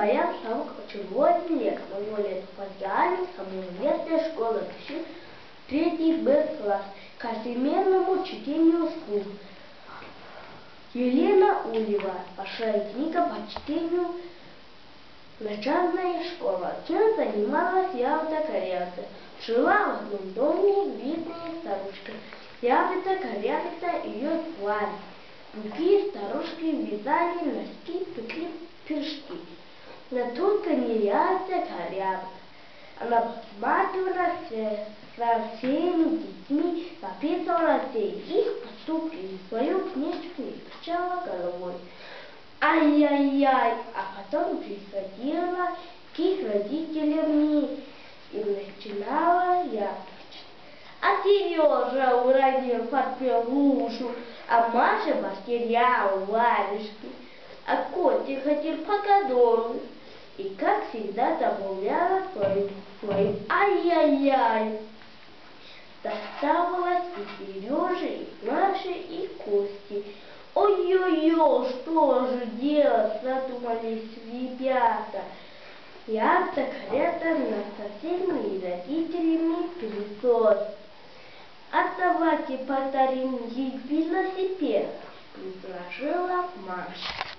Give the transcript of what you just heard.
баян сам червоний лек. Мою лет специально самоизвестная школа пишу третий Б класс к современному чтению слух. Елена Улева, большая книга по чтению Начальная школа. Чем занималась Ягода Корявка? Жила в одном доме бедная старушка. Ягода Корявка ее звали. Другие старушки вязали носки, пекли. Но только не Ягода Корявка. Она посматривала со всеми детьми, записывала все их поступки в свою книжку и качала головой. Ай-яй-яй, а потом приходила к их родителям и начинала я А Сережа уронил подпелушу, а Маша потеряла варежки, а котик хотел по газону. Всегда, добавляла свою, свою ай-яй-яй. Доставалась и Сереже, и Маше, и Кости. Ой-ой-ой, что же делать, задумались ребята. Я-то соседями и родителями пересос. А давайте подарим ей велосипед, предложила Маша.